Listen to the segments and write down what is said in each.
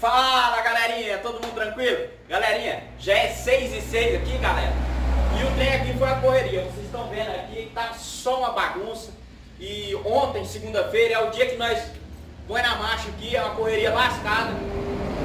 Fala galerinha, todo mundo tranquilo? Galerinha, já é 6 e 6 aqui galera. E o trem aqui foi a correria, vocês estão vendo aqui, tá só uma bagunça. E ontem, segunda-feira, é o dia que nós põe na marcha aqui, é uma correria lascada.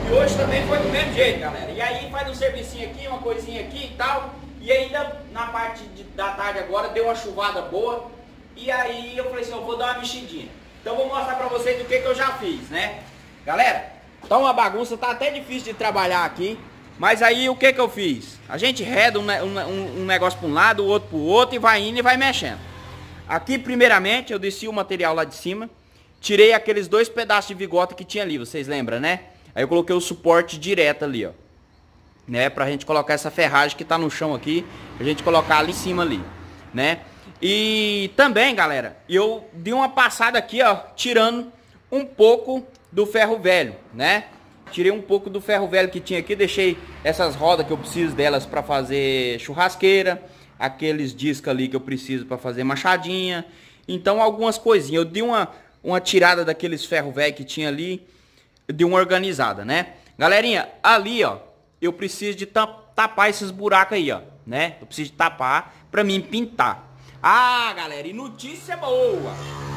E hoje também foi do mesmo jeito galera. E aí faz um servicinho aqui, uma coisinha aqui e tal. E ainda na parte de, da tarde agora deu uma chuvada boa. E aí eu falei assim, eu vou dar uma mexidinha. Então vou mostrar pra vocês o que, que eu já fiz, né? Galera, Tá uma bagunça, tá até difícil de trabalhar aqui. Mas aí o que que eu fiz? A gente reda um, um, um negócio para um lado, o outro para o outro e vai indo e vai mexendo. Aqui primeiramente eu desci o material lá de cima. Tirei aqueles dois pedaços de vigota que tinha ali, vocês lembram, né? Aí eu coloquei o suporte direto ali, ó. Né? Pra gente colocar essa ferragem que tá no chão aqui. A gente colocar ali em cima ali, né? E também, galera, eu dei uma passada aqui, ó. Tirando um pouco do ferro velho, né? Tirei um pouco do ferro velho que tinha aqui, deixei essas rodas que eu preciso delas para fazer churrasqueira, aqueles discos ali que eu preciso para fazer machadinha. Então algumas coisinhas. Eu dei uma, uma tirada daqueles ferro velho que tinha ali, dei uma organizada, né? Galerinha, ali, ó, eu preciso de tapar esses buracos aí, ó, né? Eu preciso de tapar para mim pintar. Ah, galera, e notícia boa!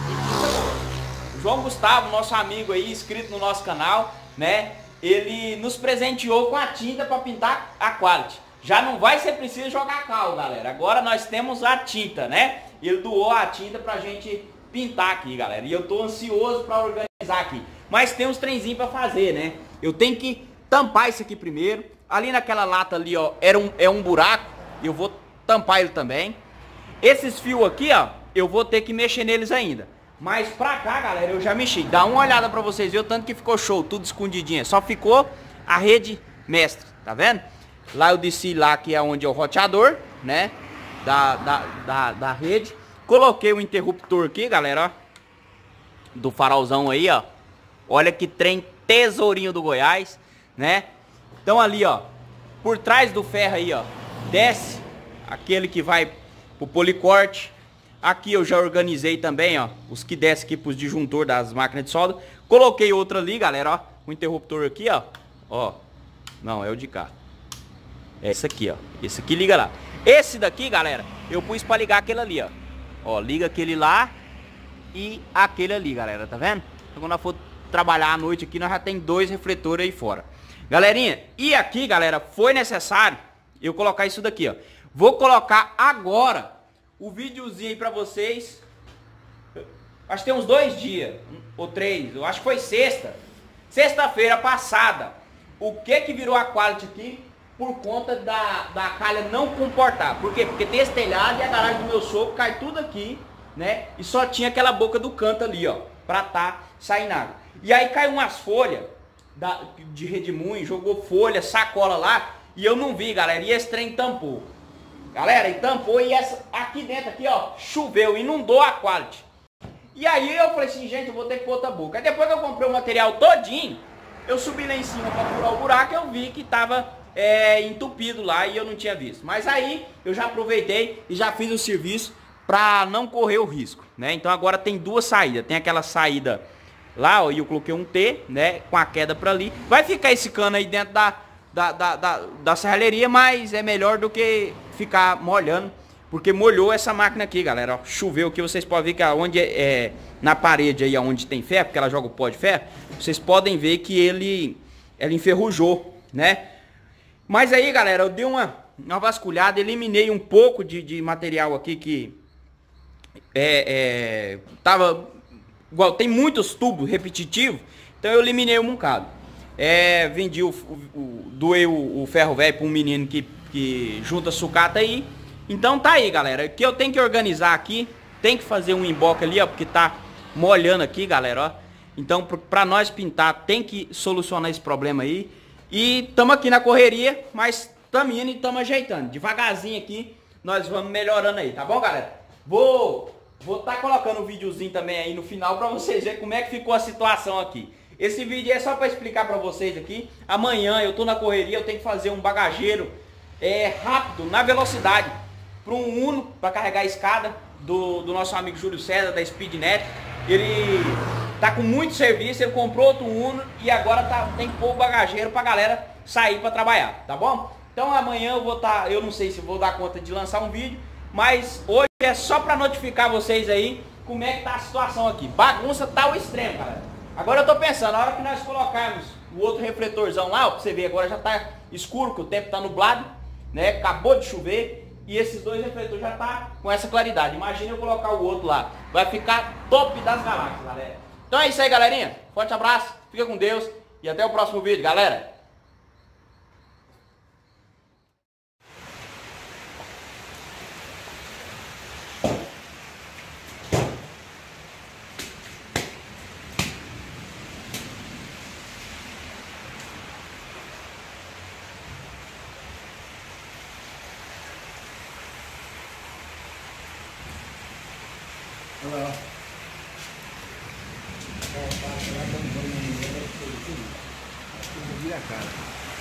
João Gustavo, nosso amigo aí, inscrito no nosso canal, né? Ele nos presenteou com a tinta para pintar a quality. Já não vai ser preciso jogar cal, galera. Agora nós temos a tinta, né? Ele doou a tinta pra gente pintar aqui, galera. E eu tô ansioso para organizar aqui. Mas tem uns trenzinhos para fazer, né? Eu tenho que tampar isso aqui primeiro. Ali naquela lata ali, ó, era um, é um buraco. Eu vou tampar ele também. Esses fios aqui, ó, eu vou ter que mexer neles ainda. Mas pra cá, galera, eu já mexi. Dá uma olhada pra vocês ver o tanto que ficou show, tudo escondidinho. Só ficou a rede mestre, tá vendo? Lá eu desci lá que é onde é o roteador, né? Da, da, da, da rede. Coloquei o interruptor aqui, galera, ó. Do farolzão aí, ó. Olha que trem tesourinho do Goiás, né? Então ali, ó. Por trás do ferro aí, ó. Desce aquele que vai pro policorte Aqui eu já organizei também, ó, os que desce aqui pros disjuntor das máquinas de solda. Coloquei outra ali, galera, ó, o interruptor aqui, ó. Ó. Não, é o de cá. É esse aqui, ó. Esse aqui liga lá. Esse daqui, galera, eu pus para ligar aquele ali, ó. Ó, liga aquele lá e aquele ali, galera, tá vendo? Então, quando for trabalhar à noite aqui, nós já tem dois refletores aí fora. Galerinha, e aqui, galera, foi necessário eu colocar isso daqui, ó. Vou colocar agora o videozinho aí pra vocês. Acho que tem uns dois dias, ou três, eu acho que foi sexta. Sexta-feira passada. O que que virou a quality aqui? Por conta da, da calha não comportar. Por quê? Porque tem esse telhado e a garagem do meu sogro cai tudo aqui, né? E só tinha aquela boca do canto ali, ó. Pra tá saindo água. E aí caiu umas folhas da, de redemoinho, jogou folha, sacola lá. E eu não vi, galera. E esse trem tampou. Galera, e tampou e essa aqui dentro aqui, ó, choveu, inundou a quality. E aí eu falei assim, gente, eu vou ter que pôr outra boca. Aí depois que eu comprei o material todinho, eu subi lá em cima para furar o buraco, eu vi que tava é, entupido lá e eu não tinha visto. Mas aí eu já aproveitei e já fiz o serviço para não correr o risco, né? Então agora tem duas saídas. Tem aquela saída lá, ó, e eu coloquei um T, né, com a queda para ali. Vai ficar esse cano aí dentro da, da, da, da, da serralheria, mas é melhor do que ficar molhando, porque molhou essa máquina aqui, galera. Choveu aqui, vocês podem ver que onde é, é, na parede aí onde tem ferro, porque ela joga o pó de ferro, vocês podem ver que ele, ela enferrujou, né? Mas aí, galera, eu dei uma, uma vasculhada, eliminei um pouco de, de material aqui que é, é, tava igual, tem muitos tubos repetitivos, então eu eliminei um bocado. É, vendi o, o, o doei o, o ferro velho para um menino que que junta sucata aí. Então tá aí, galera. O que eu tenho que organizar aqui, tem que fazer um emboque ali, ó, porque tá molhando aqui, galera, ó. Então, pra nós pintar, tem que solucionar esse problema aí. E tamo aqui na correria, mas tamo indo e tamo ajeitando. Devagarzinho aqui, nós vamos melhorando aí, tá bom, galera? Vou vou tá colocando um videozinho também aí no final pra vocês verem como é que ficou a situação aqui. Esse vídeo é só pra explicar pra vocês aqui. Amanhã eu tô na correria, eu tenho que fazer um bagageiro é, rápido, na velocidade, para um Uno, para carregar a escada do, do nosso amigo Júlio César, da Speednet. Ele tá com muito serviço, ele comprou outro Uno e agora tá, tem que pôr o bagageiro pra galera sair para trabalhar, tá bom? Então amanhã eu vou estar, tá, eu não sei se vou dar conta de lançar um vídeo, mas hoje é só para notificar vocês aí como é que tá a situação aqui. Bagunça tá ao extremo, galera. Agora eu tô pensando, na hora que nós colocarmos o outro refletorzão lá, ó, pra você ver, agora já tá escuro, que o tempo tá nublado, né? Acabou de chover e esses dois refletores já tá com essa claridade. Imagina eu colocar o outro lá. Vai ficar top das galáxias, galera. Então é isso aí, galerinha. Forte abraço, fica com Deus e até o próximo vídeo, galera. Hello. Vira a cara.